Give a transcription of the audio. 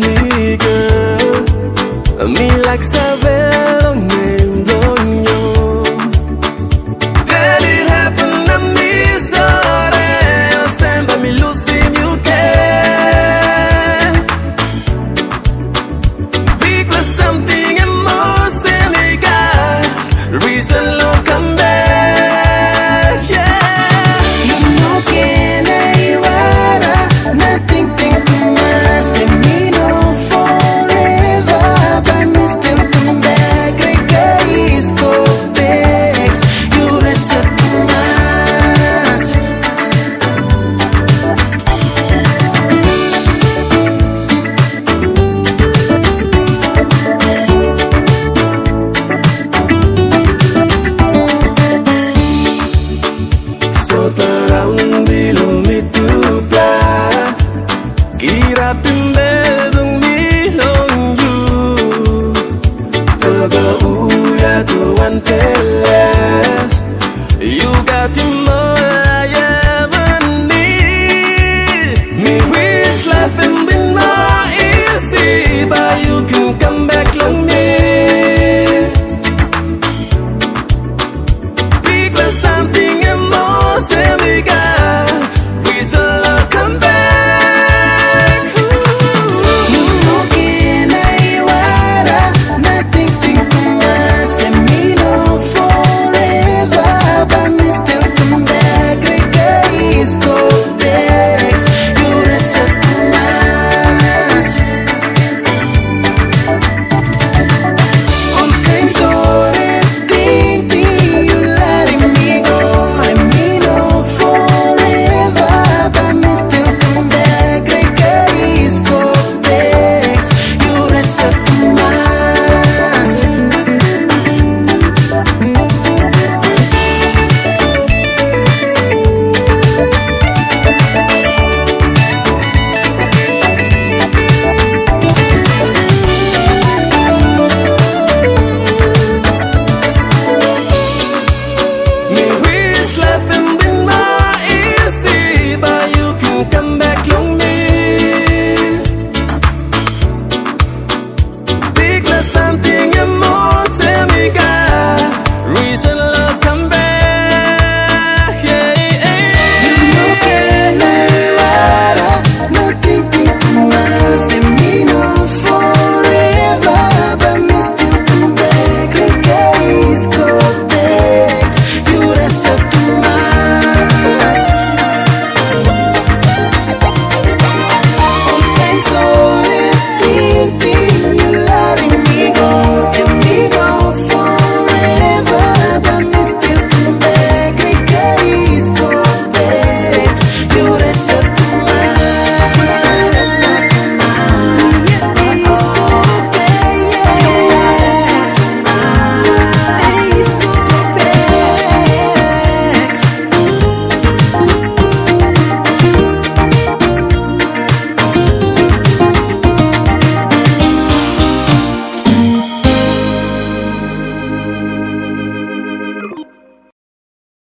me, girl. Me like seven. hayatımla